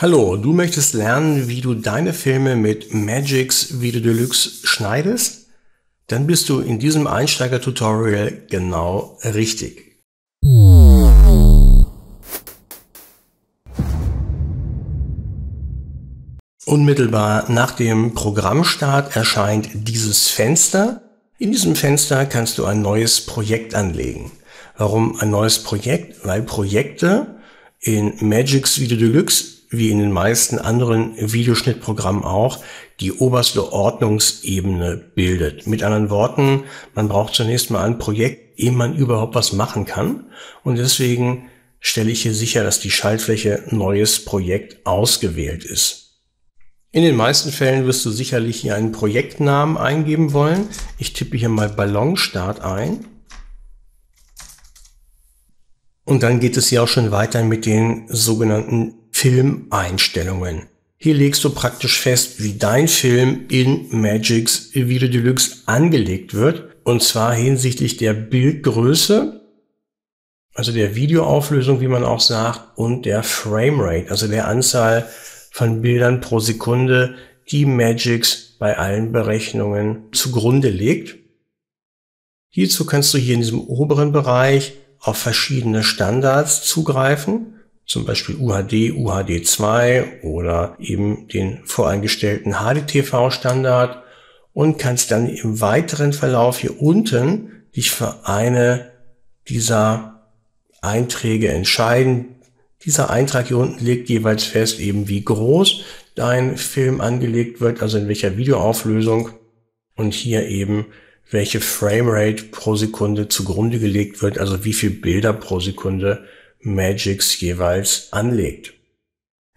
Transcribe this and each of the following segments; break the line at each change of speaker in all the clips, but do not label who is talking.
Hallo, du möchtest lernen, wie du deine Filme mit Magix Video Deluxe schneidest? Dann bist du in diesem Einsteiger-Tutorial genau richtig. Unmittelbar nach dem Programmstart erscheint dieses Fenster. In diesem Fenster kannst du ein neues Projekt anlegen. Warum ein neues Projekt? Weil Projekte in Magix Video Deluxe wie in den meisten anderen Videoschnittprogrammen auch, die oberste Ordnungsebene bildet. Mit anderen Worten, man braucht zunächst mal ein Projekt, ehe man überhaupt was machen kann. Und deswegen stelle ich hier sicher, dass die Schaltfläche Neues Projekt ausgewählt ist. In den meisten Fällen wirst du sicherlich hier einen Projektnamen eingeben wollen. Ich tippe hier mal Ballonstart ein. Und dann geht es hier auch schon weiter mit den sogenannten Filmeinstellungen. Hier legst du praktisch fest, wie dein Film in Magix Video Deluxe angelegt wird. Und zwar hinsichtlich der Bildgröße, also der Videoauflösung, wie man auch sagt, und der Framerate, also der Anzahl von Bildern pro Sekunde, die Magix bei allen Berechnungen zugrunde legt. Hierzu kannst du hier in diesem oberen Bereich auf verschiedene Standards zugreifen zum Beispiel UHD, UHD2 oder eben den voreingestellten HDTV-Standard und kannst dann im weiteren Verlauf hier unten dich für eine dieser Einträge entscheiden. Dieser Eintrag hier unten legt jeweils fest, eben wie groß dein Film angelegt wird, also in welcher Videoauflösung und hier eben welche Framerate pro Sekunde zugrunde gelegt wird, also wie viel Bilder pro Sekunde Magix jeweils anlegt.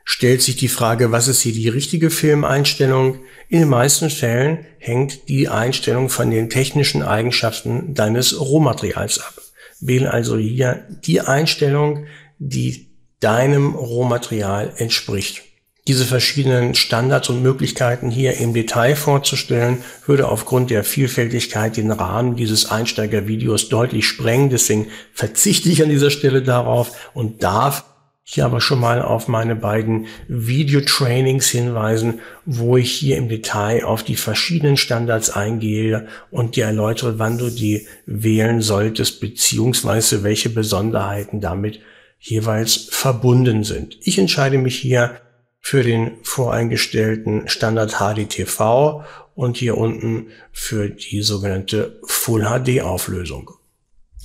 Stellt sich die Frage, was ist hier die richtige Filmeinstellung? In den meisten Fällen hängt die Einstellung von den technischen Eigenschaften deines Rohmaterials ab. Wähle also hier die Einstellung, die deinem Rohmaterial entspricht. Diese verschiedenen Standards und Möglichkeiten hier im Detail vorzustellen, würde aufgrund der Vielfältigkeit den Rahmen dieses Einsteigervideos deutlich sprengen. Deswegen verzichte ich an dieser Stelle darauf und darf hier aber schon mal auf meine beiden Video-Trainings hinweisen, wo ich hier im Detail auf die verschiedenen Standards eingehe und dir erläutere, wann du die wählen solltest, beziehungsweise welche Besonderheiten damit jeweils verbunden sind. Ich entscheide mich hier für den voreingestellten Standard HDTV und hier unten für die sogenannte Full HD Auflösung.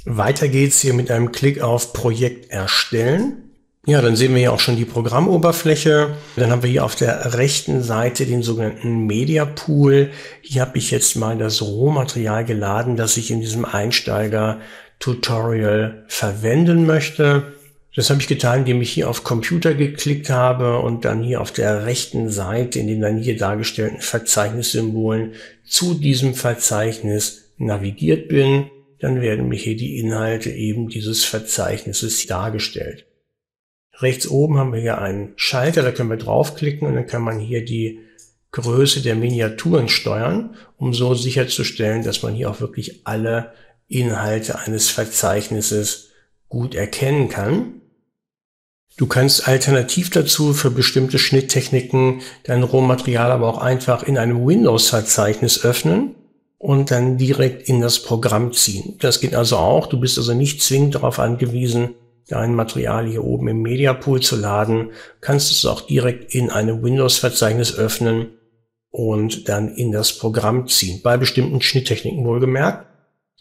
Weiter geht's hier mit einem Klick auf Projekt erstellen. Ja, dann sehen wir hier auch schon die Programmoberfläche. Dann haben wir hier auf der rechten Seite den sogenannten Media Pool. Hier habe ich jetzt mal das Rohmaterial geladen, das ich in diesem Einsteiger-Tutorial verwenden möchte. Das habe ich getan, indem ich hier auf Computer geklickt habe und dann hier auf der rechten Seite in den dann hier dargestellten Verzeichnissymbolen zu diesem Verzeichnis navigiert bin. Dann werden mir hier die Inhalte eben dieses Verzeichnisses dargestellt. Rechts oben haben wir hier einen Schalter, da können wir draufklicken und dann kann man hier die Größe der Miniaturen steuern, um so sicherzustellen, dass man hier auch wirklich alle Inhalte eines Verzeichnisses gut erkennen kann. Du kannst alternativ dazu für bestimmte Schnitttechniken dein Rohmaterial aber auch einfach in einem Windows-Verzeichnis öffnen und dann direkt in das Programm ziehen. Das geht also auch. Du bist also nicht zwingend darauf angewiesen, dein Material hier oben im Media Pool zu laden. Kannst es auch direkt in einem Windows-Verzeichnis öffnen und dann in das Programm ziehen. Bei bestimmten Schnitttechniken wohlgemerkt.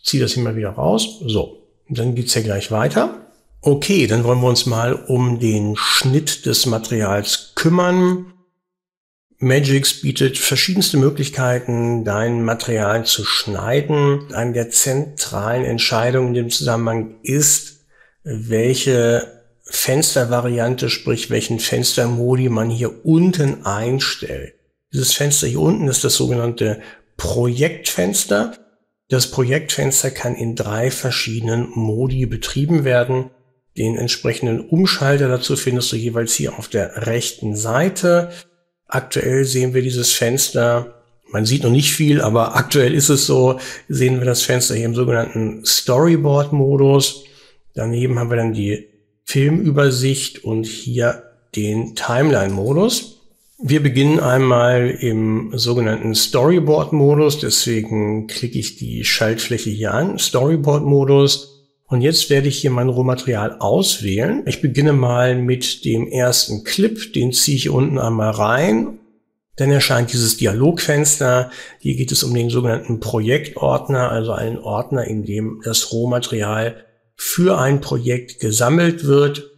Zieh das mal wieder raus. So. Und dann geht's ja gleich weiter. Okay, dann wollen wir uns mal um den Schnitt des Materials kümmern. Magix bietet verschiedenste Möglichkeiten, dein Material zu schneiden. Eine der zentralen Entscheidungen in dem Zusammenhang ist, welche Fenstervariante, sprich welchen Fenstermodi man hier unten einstellt. Dieses Fenster hier unten ist das sogenannte Projektfenster. Das Projektfenster kann in drei verschiedenen Modi betrieben werden. Den entsprechenden Umschalter dazu findest du jeweils hier auf der rechten Seite. Aktuell sehen wir dieses Fenster. Man sieht noch nicht viel, aber aktuell ist es so, sehen wir das Fenster hier im sogenannten Storyboard-Modus. Daneben haben wir dann die Filmübersicht und hier den Timeline-Modus. Wir beginnen einmal im sogenannten Storyboard-Modus, deswegen klicke ich die Schaltfläche hier an, Storyboard-Modus. Und jetzt werde ich hier mein Rohmaterial auswählen. Ich beginne mal mit dem ersten Clip, den ziehe ich unten einmal rein. Dann erscheint dieses Dialogfenster. Hier geht es um den sogenannten Projektordner, also einen Ordner, in dem das Rohmaterial für ein Projekt gesammelt wird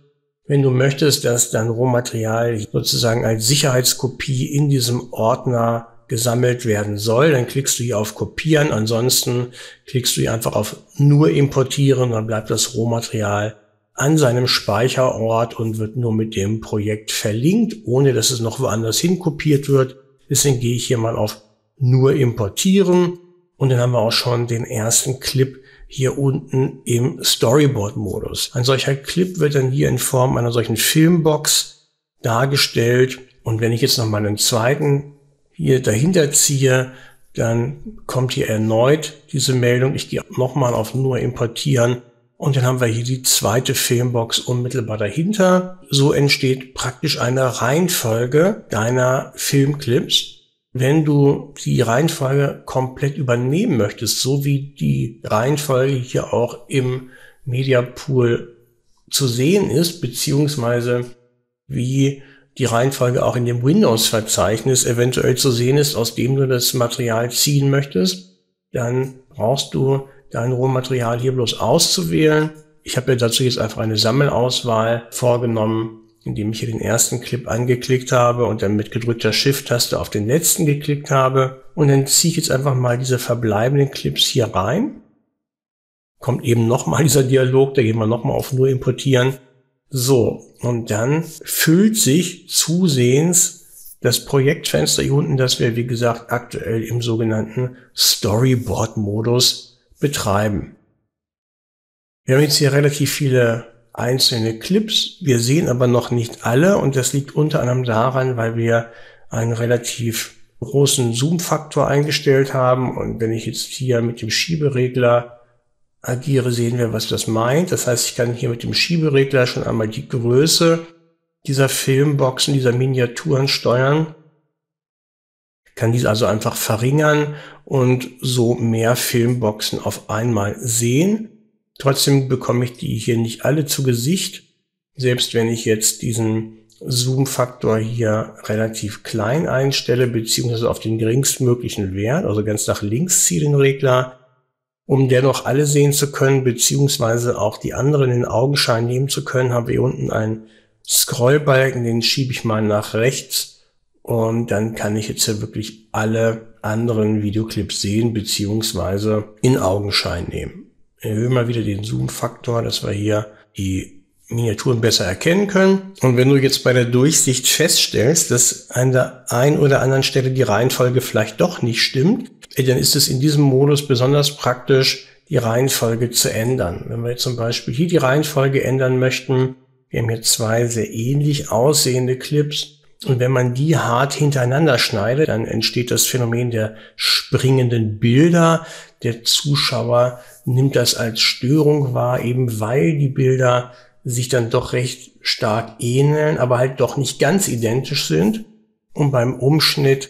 wenn du möchtest, dass dein Rohmaterial sozusagen als Sicherheitskopie in diesem Ordner gesammelt werden soll, dann klickst du hier auf Kopieren. Ansonsten klickst du hier einfach auf Nur importieren, dann bleibt das Rohmaterial an seinem Speicherort und wird nur mit dem Projekt verlinkt, ohne dass es noch woanders hin kopiert wird. Deswegen gehe ich hier mal auf Nur importieren und dann haben wir auch schon den ersten Clip hier unten im Storyboard-Modus. Ein solcher Clip wird dann hier in Form einer solchen Filmbox dargestellt. Und wenn ich jetzt noch mal einen zweiten hier dahinter ziehe, dann kommt hier erneut diese Meldung. Ich gehe nochmal auf nur importieren und dann haben wir hier die zweite Filmbox unmittelbar dahinter. So entsteht praktisch eine Reihenfolge deiner Filmclips wenn du die Reihenfolge komplett übernehmen möchtest, so wie die Reihenfolge hier auch im Media Pool zu sehen ist, beziehungsweise wie die Reihenfolge auch in dem Windows-Verzeichnis eventuell zu sehen ist, aus dem du das Material ziehen möchtest, dann brauchst du dein Rohmaterial hier bloß auszuwählen. Ich habe mir dazu jetzt einfach eine Sammelauswahl vorgenommen indem ich hier den ersten Clip angeklickt habe und dann mit gedrückter Shift-Taste auf den letzten geklickt habe. Und dann ziehe ich jetzt einfach mal diese verbleibenden Clips hier rein. Kommt eben nochmal dieser Dialog, da gehen wir nochmal auf nur importieren. So, und dann füllt sich zusehends das Projektfenster hier unten, das wir, wie gesagt, aktuell im sogenannten Storyboard-Modus betreiben. Wir haben jetzt hier relativ viele einzelne Clips. Wir sehen aber noch nicht alle und das liegt unter anderem daran, weil wir einen relativ großen Zoom-Faktor eingestellt haben und wenn ich jetzt hier mit dem Schieberegler agiere, sehen wir, was das meint. Das heißt, ich kann hier mit dem Schieberegler schon einmal die Größe dieser Filmboxen, dieser Miniaturen steuern. kann diese also einfach verringern und so mehr Filmboxen auf einmal sehen. Trotzdem bekomme ich die hier nicht alle zu Gesicht. Selbst wenn ich jetzt diesen Zoom-Faktor hier relativ klein einstelle, beziehungsweise auf den geringstmöglichen Wert, also ganz nach links ziehe den Regler, um dennoch alle sehen zu können, beziehungsweise auch die anderen in Augenschein nehmen zu können, haben wir hier unten einen Scrollbalken, den schiebe ich mal nach rechts. Und dann kann ich jetzt hier wirklich alle anderen Videoclips sehen, beziehungsweise in Augenschein nehmen. Erhöhen mal wieder den Zoom-Faktor, dass wir hier die Miniaturen besser erkennen können. Und wenn du jetzt bei der Durchsicht feststellst, dass an der einen oder anderen Stelle die Reihenfolge vielleicht doch nicht stimmt, dann ist es in diesem Modus besonders praktisch, die Reihenfolge zu ändern. Wenn wir jetzt zum Beispiel hier die Reihenfolge ändern möchten, wir haben hier zwei sehr ähnlich aussehende Clips, und wenn man die hart hintereinander schneidet, dann entsteht das Phänomen der springenden Bilder. Der Zuschauer nimmt das als Störung wahr, eben weil die Bilder sich dann doch recht stark ähneln, aber halt doch nicht ganz identisch sind. Und beim Umschnitt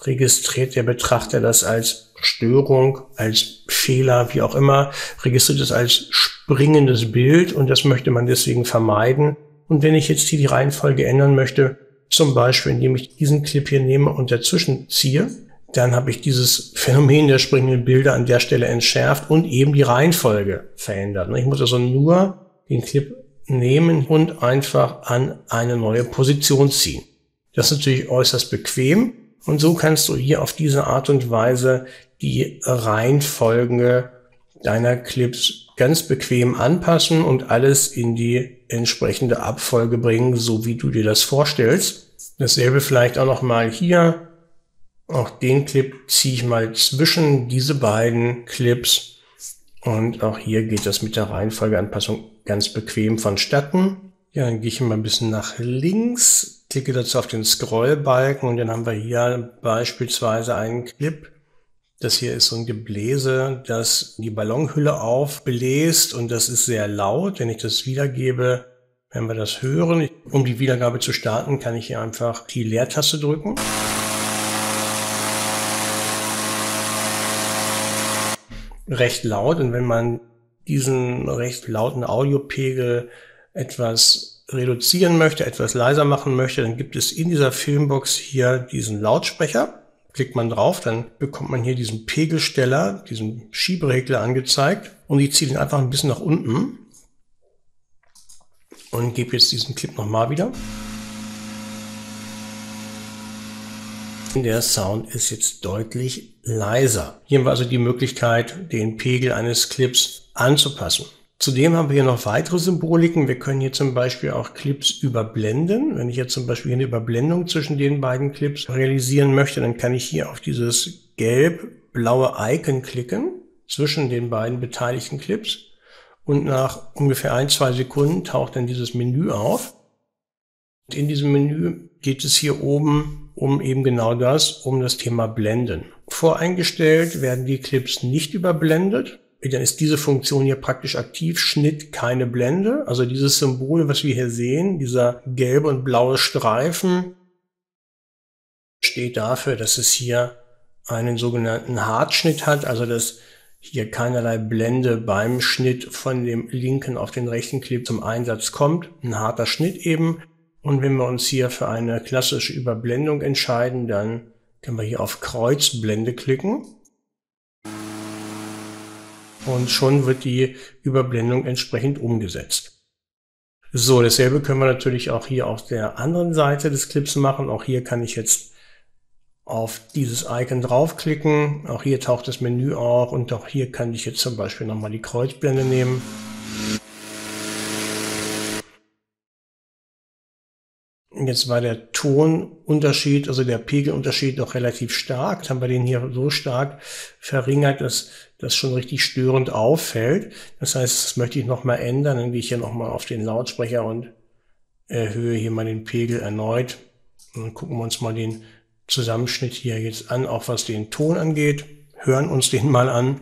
registriert der Betrachter das als Störung, als Fehler, wie auch immer, registriert es als springendes Bild und das möchte man deswegen vermeiden. Und wenn ich jetzt hier die Reihenfolge ändern möchte, zum Beispiel indem ich diesen Clip hier nehme und dazwischen ziehe, dann habe ich dieses Phänomen der springenden Bilder an der Stelle entschärft und eben die Reihenfolge verändert. Ich muss also nur den Clip nehmen und einfach an eine neue Position ziehen. Das ist natürlich äußerst bequem und so kannst du hier auf diese Art und Weise die Reihenfolge deiner Clips ganz bequem anpassen und alles in die entsprechende Abfolge bringen, so wie du dir das vorstellst. Dasselbe vielleicht auch noch mal hier auch den Clip ziehe ich mal zwischen diese beiden Clips. Und auch hier geht das mit der Reihenfolgeanpassung ganz bequem vonstatten. Ja, dann gehe ich mal ein bisschen nach links, klicke dazu auf den Scrollbalken und dann haben wir hier beispielsweise einen Clip. Das hier ist so ein Gebläse, das die Ballonhülle aufbläst und das ist sehr laut. Wenn ich das wiedergebe, Wenn wir das hören, um die Wiedergabe zu starten, kann ich hier einfach die Leertaste drücken. Recht laut und wenn man diesen recht lauten Audiopegel etwas reduzieren möchte, etwas leiser machen möchte, dann gibt es in dieser Filmbox hier diesen Lautsprecher. Klickt man drauf, dann bekommt man hier diesen Pegelsteller, diesen Schieberegler angezeigt und ich ziehe den einfach ein bisschen nach unten und gebe jetzt diesen Clip nochmal wieder. Der Sound ist jetzt deutlich leiser. Hier haben wir also die Möglichkeit, den Pegel eines Clips anzupassen. Zudem haben wir hier noch weitere Symboliken. Wir können hier zum Beispiel auch Clips überblenden. Wenn ich jetzt zum Beispiel eine Überblendung zwischen den beiden Clips realisieren möchte, dann kann ich hier auf dieses gelb-blaue Icon klicken zwischen den beiden beteiligten Clips. Und nach ungefähr ein, zwei Sekunden taucht dann dieses Menü auf. In diesem Menü geht es hier oben um eben genau das, um das Thema Blenden. Voreingestellt werden die Clips nicht überblendet. Dann ist diese Funktion hier praktisch aktiv, Schnitt keine Blende. Also dieses Symbol, was wir hier sehen, dieser gelbe und blaue Streifen, steht dafür, dass es hier einen sogenannten Hartschnitt hat, also dass hier keinerlei Blende beim Schnitt von dem linken auf den rechten Clip zum Einsatz kommt. Ein harter Schnitt eben. Und wenn wir uns hier für eine klassische Überblendung entscheiden, dann können wir hier auf Kreuzblende klicken. Und schon wird die Überblendung entsprechend umgesetzt. So, dasselbe können wir natürlich auch hier auf der anderen Seite des Clips machen. Auch hier kann ich jetzt auf dieses Icon draufklicken. Auch hier taucht das Menü auf und auch hier kann ich jetzt zum Beispiel nochmal die Kreuzblende nehmen. Jetzt war der Tonunterschied, also der Pegelunterschied doch relativ stark. Jetzt haben wir den hier so stark verringert, dass das schon richtig störend auffällt. Das heißt, das möchte ich nochmal ändern. Dann gehe ich hier nochmal auf den Lautsprecher und erhöhe hier mal den Pegel erneut. Und dann gucken wir uns mal den Zusammenschnitt hier jetzt an, auch was den Ton angeht. Hören uns den mal an.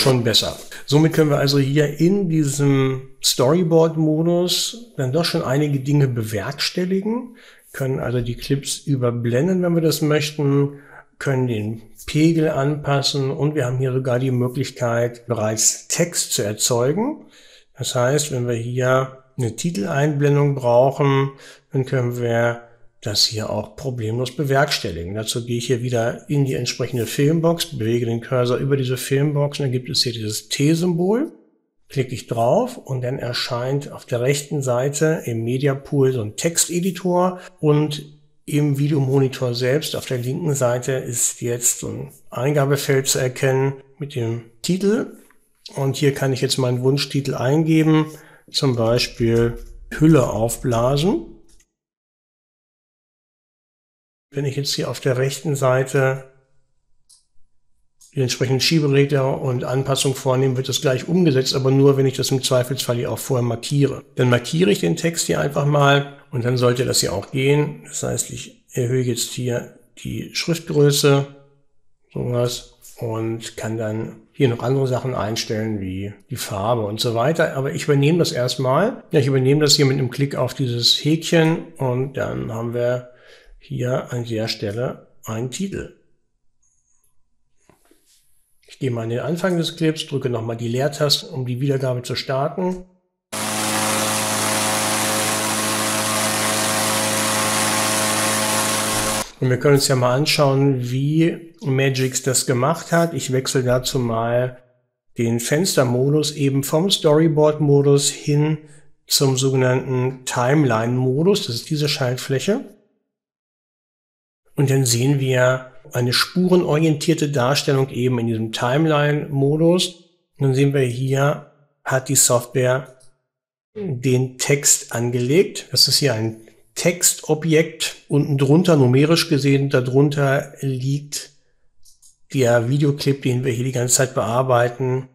Schon besser. Somit können wir also hier in diesem Storyboard-Modus dann doch schon einige Dinge bewerkstelligen, können also die Clips überblenden, wenn wir das möchten, können den Pegel anpassen und wir haben hier sogar die Möglichkeit, bereits Text zu erzeugen. Das heißt, wenn wir hier eine Titeleinblendung brauchen, dann können wir das hier auch problemlos bewerkstelligen. Dazu gehe ich hier wieder in die entsprechende Filmbox, bewege den Cursor über diese Filmbox und dann gibt es hier dieses T-Symbol. Klicke ich drauf und dann erscheint auf der rechten Seite im Media Pool so ein Texteditor und im Videomonitor selbst auf der linken Seite ist jetzt so ein Eingabefeld zu erkennen mit dem Titel. Und hier kann ich jetzt meinen Wunschtitel eingeben, zum Beispiel Hülle aufblasen. Wenn ich jetzt hier auf der rechten Seite die entsprechenden Schieberegler und Anpassungen vornehme, wird das gleich umgesetzt, aber nur, wenn ich das im Zweifelsfall hier auch vorher markiere. Dann markiere ich den Text hier einfach mal und dann sollte das hier auch gehen. Das heißt, ich erhöhe jetzt hier die Schriftgröße, sowas, und kann dann hier noch andere Sachen einstellen, wie die Farbe und so weiter. Aber ich übernehme das erstmal. Ja, ich übernehme das hier mit einem Klick auf dieses Häkchen und dann haben wir hier an der Stelle einen Titel. Ich gehe mal an den Anfang des Clips, drücke nochmal die Leertaste, um die Wiedergabe zu starten. Und wir können uns ja mal anschauen, wie Magix das gemacht hat. Ich wechsle dazu mal den Fenstermodus eben vom Storyboard-Modus hin zum sogenannten Timeline-Modus. Das ist diese Schaltfläche. Und dann sehen wir eine spurenorientierte Darstellung eben in diesem Timeline-Modus. Dann sehen wir hier, hat die Software den Text angelegt. Das ist hier ein Textobjekt unten drunter, numerisch gesehen, darunter liegt der Videoclip, den wir hier die ganze Zeit bearbeiten.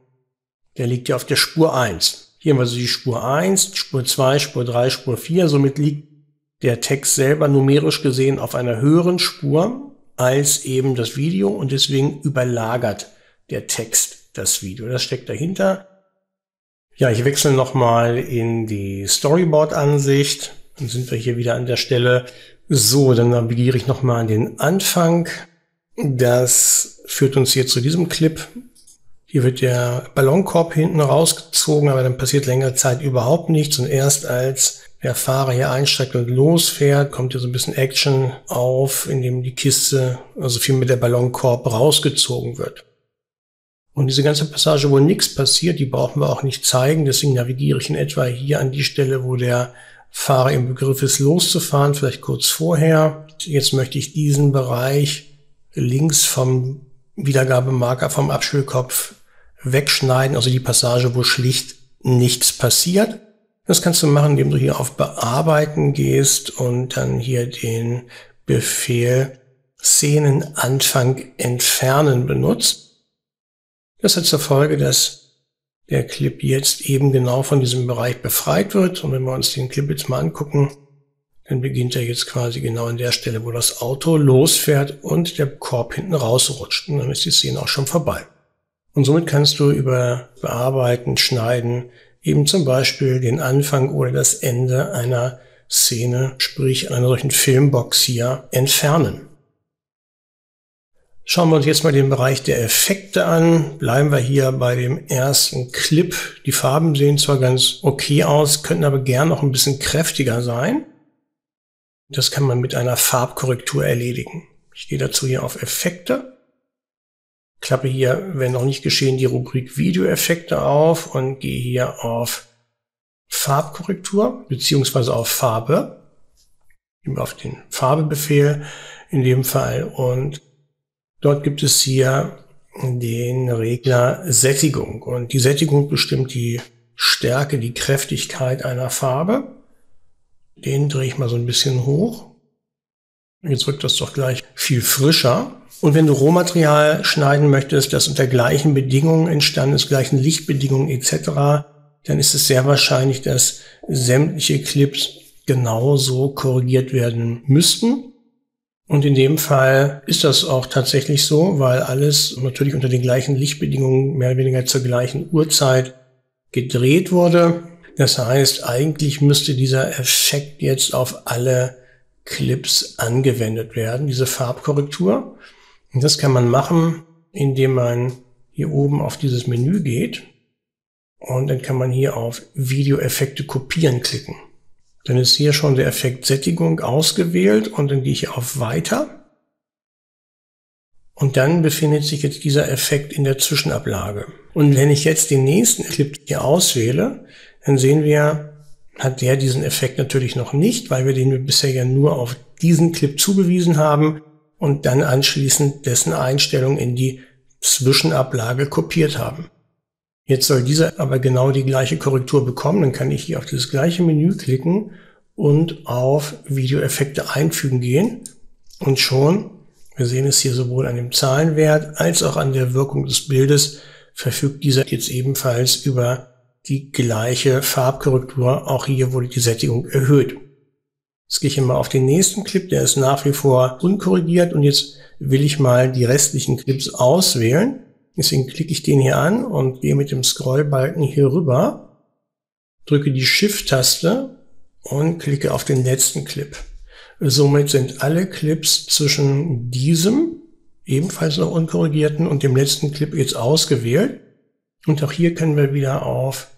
Der liegt ja auf der Spur 1. Hier haben wir also die Spur 1, Spur 2, Spur 3, Spur 4. Somit liegt der Text selber numerisch gesehen auf einer höheren Spur. als eben das Video und deswegen überlagert der Text das Video. Das steckt dahinter. Ja, ich wechsle nochmal in die Storyboard-Ansicht. Dann sind wir hier wieder an der Stelle. So, dann navigiere ich nochmal an den Anfang. Das führt uns hier zu diesem Clip. Hier wird der Ballonkorb hinten rausgezogen, aber dann passiert längere Zeit überhaupt nichts. Und erst als der Fahrer hier einsteigt und losfährt, kommt hier so ein bisschen Action auf, indem die Kiste, also viel mit der Ballonkorb rausgezogen wird. Und diese ganze Passage, wo nichts passiert, die brauchen wir auch nicht zeigen. Deswegen navigiere ich in etwa hier an die Stelle, wo der Fahrer im Begriff ist, loszufahren, vielleicht kurz vorher. Jetzt möchte ich diesen Bereich links vom Wiedergabemarker vom Abspielkopf wegschneiden, also die Passage, wo schlicht nichts passiert. Das kannst du machen, indem du hier auf Bearbeiten gehst und dann hier den Befehl Szenenanfang entfernen benutzt. Das hat zur Folge, dass der Clip jetzt eben genau von diesem Bereich befreit wird. Und wenn wir uns den Clip jetzt mal angucken, dann beginnt er jetzt quasi genau an der Stelle, wo das Auto losfährt und der Korb hinten rausrutscht. Und dann ist die Szene auch schon vorbei. Und somit kannst du über Bearbeiten, Schneiden eben zum Beispiel den Anfang oder das Ende einer Szene, sprich einer solchen Filmbox hier, entfernen. Schauen wir uns jetzt mal den Bereich der Effekte an. Bleiben wir hier bei dem ersten Clip. Die Farben sehen zwar ganz okay aus, könnten aber gern noch ein bisschen kräftiger sein. Das kann man mit einer Farbkorrektur erledigen. Ich gehe dazu hier auf Effekte, klappe hier, wenn noch nicht geschehen, die Rubrik Videoeffekte auf und gehe hier auf Farbkorrektur beziehungsweise auf Farbe. Auf den Farbebefehl in dem Fall und Dort gibt es hier den Regler Sättigung und die Sättigung bestimmt die Stärke, die Kräftigkeit einer Farbe. Den drehe ich mal so ein bisschen hoch. Jetzt wirkt das doch gleich viel frischer. Und wenn du Rohmaterial schneiden möchtest, das unter gleichen Bedingungen entstanden ist, gleichen Lichtbedingungen etc., dann ist es sehr wahrscheinlich, dass sämtliche Clips genauso korrigiert werden müssten. Und in dem Fall ist das auch tatsächlich so, weil alles natürlich unter den gleichen Lichtbedingungen mehr oder weniger zur gleichen Uhrzeit gedreht wurde. Das heißt, eigentlich müsste dieser Effekt jetzt auf alle Clips angewendet werden, diese Farbkorrektur. Und das kann man machen, indem man hier oben auf dieses Menü geht und dann kann man hier auf Videoeffekte kopieren klicken. Dann ist hier schon der Effekt Sättigung ausgewählt und dann gehe ich auf Weiter. Und dann befindet sich jetzt dieser Effekt in der Zwischenablage. Und wenn ich jetzt den nächsten Clip hier auswähle, dann sehen wir, hat der diesen Effekt natürlich noch nicht, weil wir den bisher ja nur auf diesen Clip zugewiesen haben und dann anschließend dessen Einstellung in die Zwischenablage kopiert haben. Jetzt soll dieser aber genau die gleiche Korrektur bekommen. Dann kann ich hier auf das gleiche Menü klicken und auf Videoeffekte einfügen gehen. Und schon, wir sehen es hier sowohl an dem Zahlenwert als auch an der Wirkung des Bildes, verfügt dieser jetzt ebenfalls über die gleiche Farbkorrektur. Auch hier wurde die Sättigung erhöht. Jetzt gehe ich mal auf den nächsten Clip, der ist nach wie vor unkorrigiert und jetzt will ich mal die restlichen Clips auswählen. Deswegen klicke ich den hier an und gehe mit dem Scrollbalken hier rüber, drücke die Shift-Taste und klicke auf den letzten Clip. Somit sind alle Clips zwischen diesem, ebenfalls noch unkorrigierten, und dem letzten Clip jetzt ausgewählt. Und auch hier können wir wieder auf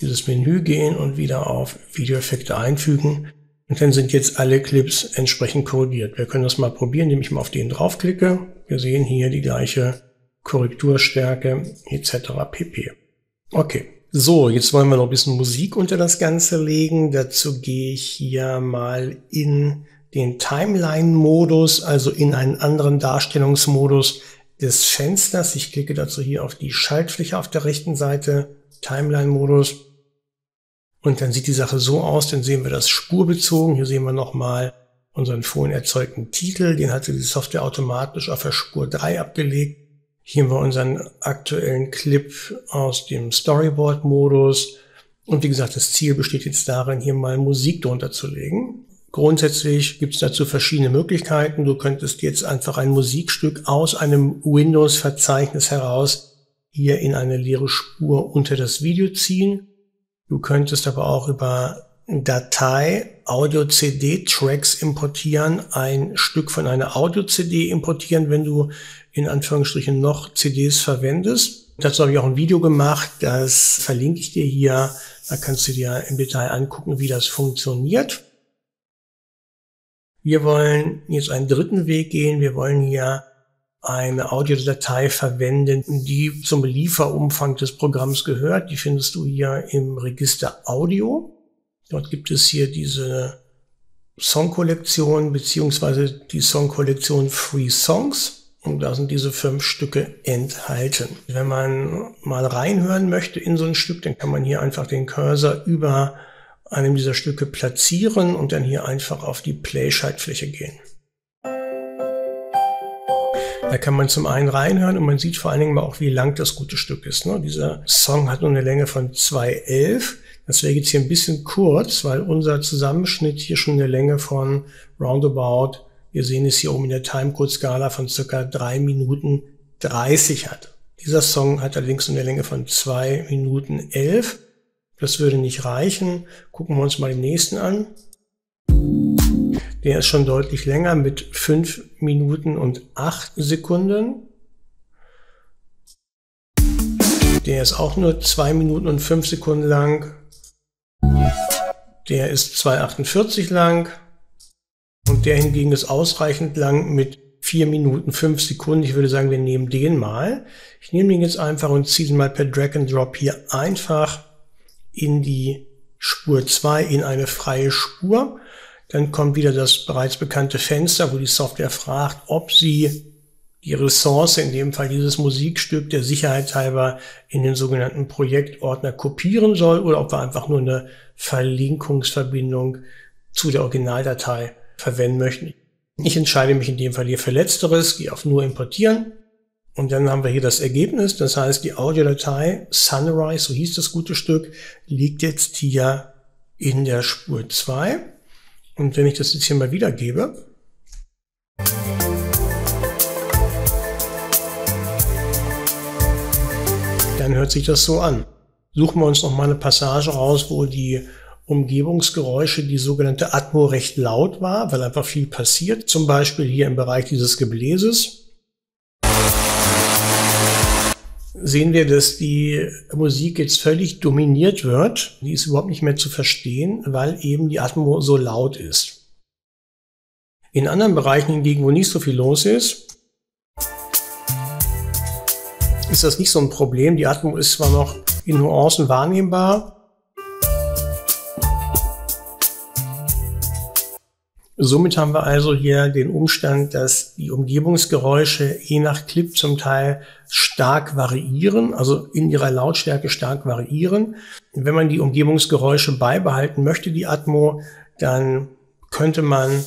dieses Menü gehen und wieder auf Videoeffekte einfügen. Und dann sind jetzt alle Clips entsprechend korrigiert. Wir können das mal probieren, indem ich mal auf den draufklicke. Wir sehen hier die gleiche Korrekturstärke etc. pp. Okay, so, jetzt wollen wir noch ein bisschen Musik unter das Ganze legen. Dazu gehe ich hier mal in den Timeline-Modus, also in einen anderen Darstellungsmodus des Fensters. Ich klicke dazu hier auf die Schaltfläche auf der rechten Seite, Timeline-Modus. Und dann sieht die Sache so aus, dann sehen wir das spurbezogen. Hier sehen wir nochmal unseren vorhin erzeugten Titel. Den hatte die Software automatisch auf der Spur 3 abgelegt. Hier haben wir unseren aktuellen Clip aus dem Storyboard-Modus. Und wie gesagt, das Ziel besteht jetzt darin, hier mal Musik drunter zu legen. Grundsätzlich gibt es dazu verschiedene Möglichkeiten. Du könntest jetzt einfach ein Musikstück aus einem Windows-Verzeichnis heraus hier in eine leere Spur unter das Video ziehen. Du könntest aber auch über Datei Audio-CD-Tracks importieren, ein Stück von einer Audio-CD importieren, wenn du in Anführungsstrichen noch CDs verwendest. Dazu habe ich auch ein Video gemacht, das verlinke ich dir hier. Da kannst du dir im Detail angucken, wie das funktioniert. Wir wollen jetzt einen dritten Weg gehen. Wir wollen hier eine Audiodatei verwenden, die zum Lieferumfang des Programms gehört. Die findest du hier im Register Audio. Dort gibt es hier diese Songkollektion beziehungsweise die Songkollektion Free Songs. Und da sind diese fünf Stücke enthalten. Wenn man mal reinhören möchte in so ein Stück, dann kann man hier einfach den Cursor über einem dieser Stücke platzieren und dann hier einfach auf die Play-Schaltfläche gehen. Da kann man zum einen reinhören und man sieht vor allen Dingen auch, wie lang das gute Stück ist. Ne? Dieser Song hat nur eine Länge von 2,11. Das wäre jetzt hier ein bisschen kurz, weil unser Zusammenschnitt hier schon eine Länge von roundabout, wir sehen es hier oben in der Timecode-Skala von circa 3 Minuten 30 hat. Dieser Song hat allerdings eine Länge von 2 Minuten 11. Das würde nicht reichen. Gucken wir uns mal den nächsten an. Der ist schon deutlich länger mit 5 Minuten und 8 Sekunden. Der ist auch nur 2 Minuten und 5 Sekunden lang. Der ist 2,48 lang. Und der hingegen ist ausreichend lang mit 4 Minuten 5 Sekunden. Ich würde sagen, wir nehmen den mal. Ich nehme den jetzt einfach und ziehe ihn mal per Drag and Drop hier einfach in die Spur 2 in eine freie Spur. Dann kommt wieder das bereits bekannte Fenster, wo die Software fragt, ob sie die Ressource, in dem Fall dieses Musikstück, der Sicherheit halber in den sogenannten Projektordner kopieren soll oder ob wir einfach nur eine Verlinkungsverbindung zu der Originaldatei verwenden möchten. Ich entscheide mich in dem Fall hier für Letzteres, gehe auf nur importieren und dann haben wir hier das Ergebnis. Das heißt, die Audiodatei Sunrise, so hieß das gute Stück, liegt jetzt hier in der Spur 2. Und wenn ich das jetzt hier mal wiedergebe, dann hört sich das so an. Suchen wir uns noch mal eine Passage raus, wo die Umgebungsgeräusche, die sogenannte Atmo recht laut war, weil einfach viel passiert. Zum Beispiel hier im Bereich dieses Gebläses. Sehen wir, dass die Musik jetzt völlig dominiert wird. Die ist überhaupt nicht mehr zu verstehen, weil eben die Atmo so laut ist. In anderen Bereichen hingegen, wo nicht so viel los ist, ist das nicht so ein Problem. Die Atmo ist zwar noch in Nuancen wahrnehmbar, Somit haben wir also hier den Umstand, dass die Umgebungsgeräusche je nach Clip zum Teil stark variieren, also in ihrer Lautstärke stark variieren. Wenn man die Umgebungsgeräusche beibehalten möchte, die Atmo, dann könnte man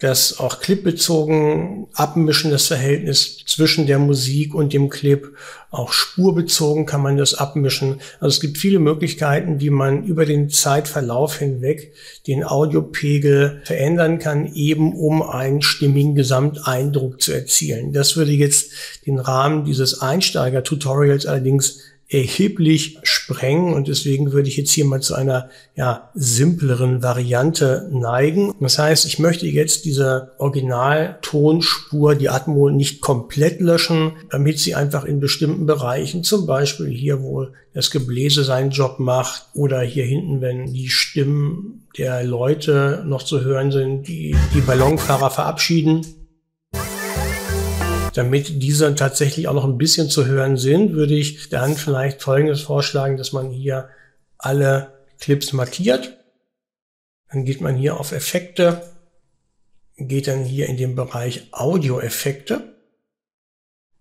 das auch clipbezogen abmischen, das Verhältnis zwischen der Musik und dem Clip. Auch spurbezogen kann man das abmischen. Also es gibt viele Möglichkeiten, wie man über den Zeitverlauf hinweg den Audiopegel verändern kann, eben um einen stimmigen Gesamteindruck zu erzielen. Das würde jetzt den Rahmen dieses Einsteiger-Tutorials allerdings erheblich sprengen und deswegen würde ich jetzt hier mal zu einer ja, simpleren Variante neigen. Das heißt, ich möchte jetzt diese Originaltonspur, die Atmo, nicht komplett löschen, damit sie einfach in bestimmten Bereichen, zum Beispiel hier, wo das Gebläse seinen Job macht oder hier hinten, wenn die Stimmen der Leute noch zu hören sind, die die Ballonfahrer verabschieden, damit diese tatsächlich auch noch ein bisschen zu hören sind, würde ich dann vielleicht Folgendes vorschlagen, dass man hier alle Clips markiert. Dann geht man hier auf Effekte, geht dann hier in den Bereich Audioeffekte.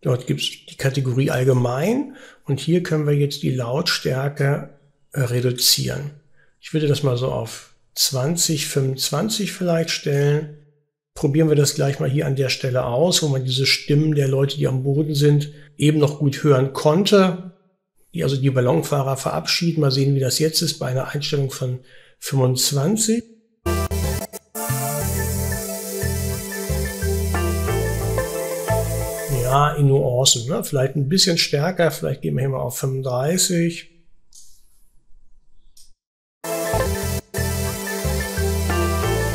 Dort gibt es die Kategorie Allgemein und hier können wir jetzt die Lautstärke reduzieren. Ich würde das mal so auf 20, 25 vielleicht stellen probieren wir das gleich mal hier an der Stelle aus, wo man diese Stimmen der Leute, die am Boden sind, eben noch gut hören konnte. Die, also die Ballonfahrer verabschieden. Mal sehen, wie das jetzt ist bei einer Einstellung von 25. Ja, in Nuancen. Ne? Vielleicht ein bisschen stärker, vielleicht gehen wir hier mal auf 35.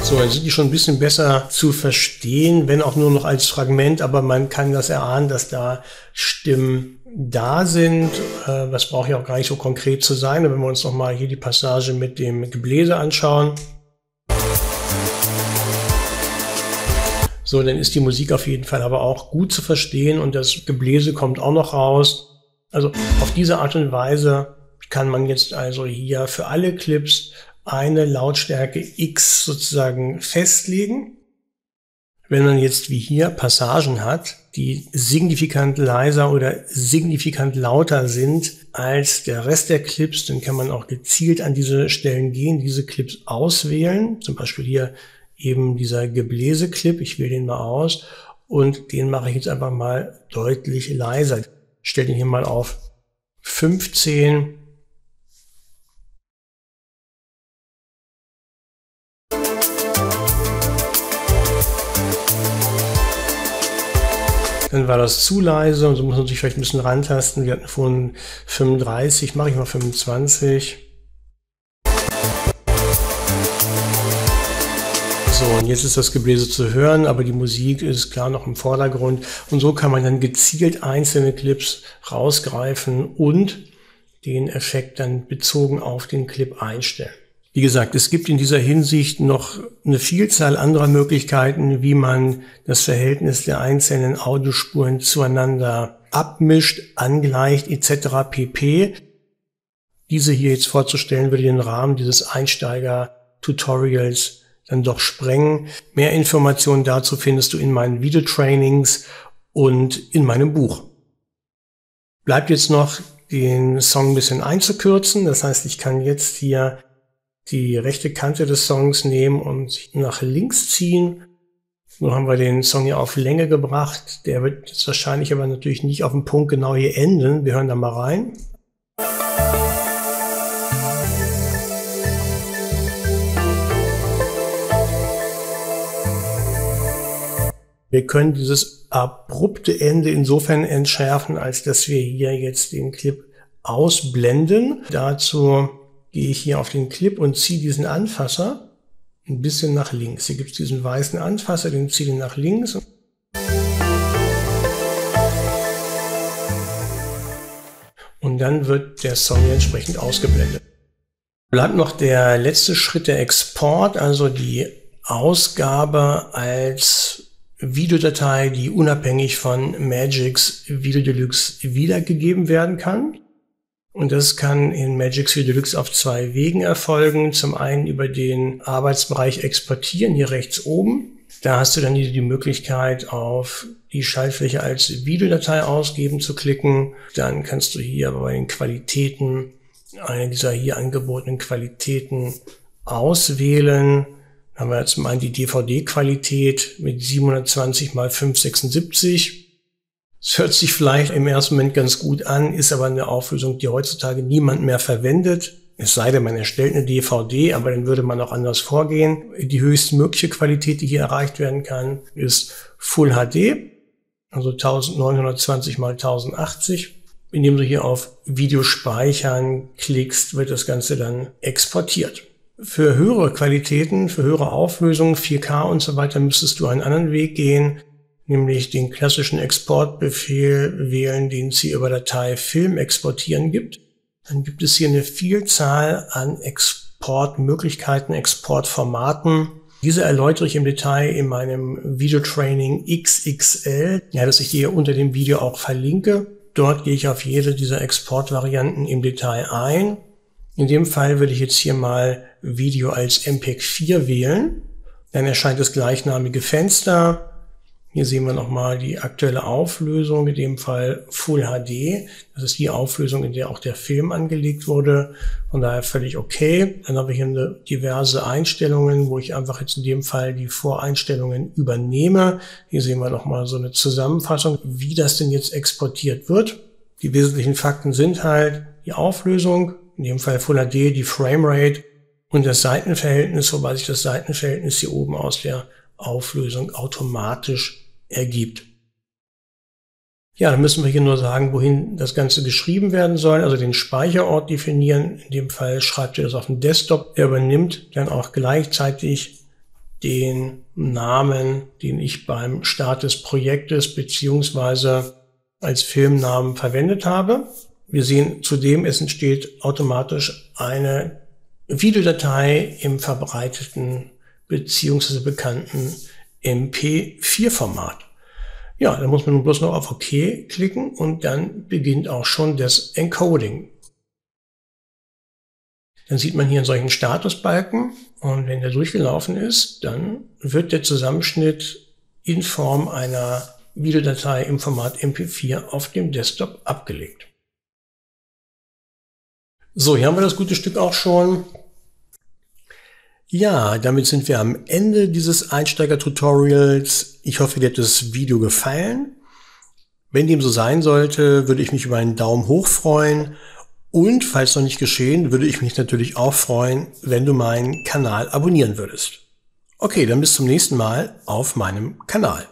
So, dann sind die schon ein bisschen besser zu verstehen, wenn auch nur noch als Fragment, aber man kann das erahnen, dass da Stimmen da sind. Äh, das braucht ja auch gar nicht so konkret zu sein. Und wenn wir uns nochmal hier die Passage mit dem Gebläse anschauen. So, dann ist die Musik auf jeden Fall aber auch gut zu verstehen und das Gebläse kommt auch noch raus. Also auf diese Art und Weise kann man jetzt also hier für alle Clips eine Lautstärke X sozusagen festlegen. Wenn man jetzt wie hier Passagen hat, die signifikant leiser oder signifikant lauter sind als der Rest der Clips, dann kann man auch gezielt an diese Stellen gehen, diese Clips auswählen. Zum Beispiel hier eben dieser Gebläse-Clip. Ich wähle den mal aus und den mache ich jetzt einfach mal deutlich leiser. Ich stelle den hier mal auf 15 war das zu leise und so muss man sich vielleicht ein bisschen rantasten. Wir hatten vorhin 35, mache ich mal 25. So, und jetzt ist das Gebläse zu hören, aber die Musik ist klar noch im Vordergrund. Und so kann man dann gezielt einzelne Clips rausgreifen und den Effekt dann bezogen auf den Clip einstellen. Wie gesagt, es gibt in dieser Hinsicht noch eine Vielzahl anderer Möglichkeiten, wie man das Verhältnis der einzelnen Audiospuren zueinander abmischt, angleicht etc. pp. Diese hier jetzt vorzustellen, würde den Rahmen dieses Einsteiger-Tutorials dann doch sprengen. Mehr Informationen dazu findest du in meinen Videotrainings und in meinem Buch. Bleibt jetzt noch, den Song ein bisschen einzukürzen. Das heißt, ich kann jetzt hier die rechte Kante des Songs nehmen und nach links ziehen. Nun haben wir den Song hier auf Länge gebracht. Der wird jetzt wahrscheinlich aber natürlich nicht auf den Punkt genau hier enden. Wir hören da mal rein. Wir können dieses abrupte Ende insofern entschärfen, als dass wir hier jetzt den Clip ausblenden. Dazu gehe ich hier auf den Clip und ziehe diesen Anfasser ein bisschen nach links. Hier gibt es diesen weißen Anfasser, den ziehe ich nach links. Und dann wird der Song entsprechend ausgeblendet. Bleibt noch der letzte Schritt der Export, also die Ausgabe als Videodatei, die unabhängig von Magix Video Deluxe wiedergegeben werden kann. Und das kann in Magix Video Deluxe auf zwei Wegen erfolgen. Zum einen über den Arbeitsbereich Exportieren hier rechts oben. Da hast du dann die, die Möglichkeit auf die Schaltfläche als Videodatei ausgeben zu klicken. Dann kannst du hier bei den Qualitäten eine dieser hier angebotenen Qualitäten auswählen. Dann haben wir zum einen die DVD-Qualität mit 720 x 576 es hört sich vielleicht im ersten Moment ganz gut an, ist aber eine Auflösung, die heutzutage niemand mehr verwendet. Es sei denn, man erstellt eine DVD, aber dann würde man auch anders vorgehen. Die höchstmögliche Qualität, die hier erreicht werden kann, ist Full HD, also 1920 x 1080. Indem du hier auf Video speichern klickst, wird das Ganze dann exportiert. Für höhere Qualitäten, für höhere Auflösungen, 4K und so weiter, müsstest du einen anderen Weg gehen nämlich den klassischen Exportbefehl wählen, den es hier über Datei Film exportieren gibt. Dann gibt es hier eine Vielzahl an Exportmöglichkeiten, Exportformaten. Diese erläutere ich im Detail in meinem Videotraining XXL, ja, das ich dir unter dem Video auch verlinke. Dort gehe ich auf jede dieser Exportvarianten im Detail ein. In dem Fall würde ich jetzt hier mal Video als MPEG 4 wählen. Dann erscheint das gleichnamige Fenster. Hier sehen wir nochmal die aktuelle Auflösung, in dem Fall Full HD. Das ist die Auflösung, in der auch der Film angelegt wurde. Von daher völlig okay. Dann habe ich hier diverse Einstellungen, wo ich einfach jetzt in dem Fall die Voreinstellungen übernehme. Hier sehen wir nochmal so eine Zusammenfassung, wie das denn jetzt exportiert wird. Die wesentlichen Fakten sind halt die Auflösung, in dem Fall Full HD, die Framerate und das Seitenverhältnis, wobei sich das Seitenverhältnis hier oben aus der Auflösung automatisch ergibt. Ja, dann müssen wir hier nur sagen, wohin das Ganze geschrieben werden soll, also den Speicherort definieren. In dem Fall schreibt ihr das auf den Desktop. Er übernimmt dann auch gleichzeitig den Namen, den ich beim Start des Projektes beziehungsweise als Filmnamen verwendet habe. Wir sehen zudem, es entsteht automatisch eine Videodatei im verbreiteten beziehungsweise bekannten MP4-Format. Ja, dann muss man nun bloß noch auf OK klicken und dann beginnt auch schon das Encoding. Dann sieht man hier einen solchen Statusbalken und wenn der durchgelaufen ist, dann wird der Zusammenschnitt in Form einer Videodatei im Format MP4 auf dem Desktop abgelegt. So, hier haben wir das gute Stück auch schon. Ja, damit sind wir am Ende dieses Einsteiger-Tutorials. Ich hoffe, dir hat das Video gefallen. Wenn dem so sein sollte, würde ich mich über einen Daumen hoch freuen. Und falls noch nicht geschehen, würde ich mich natürlich auch freuen, wenn du meinen Kanal abonnieren würdest. Okay, dann bis zum nächsten Mal auf meinem Kanal.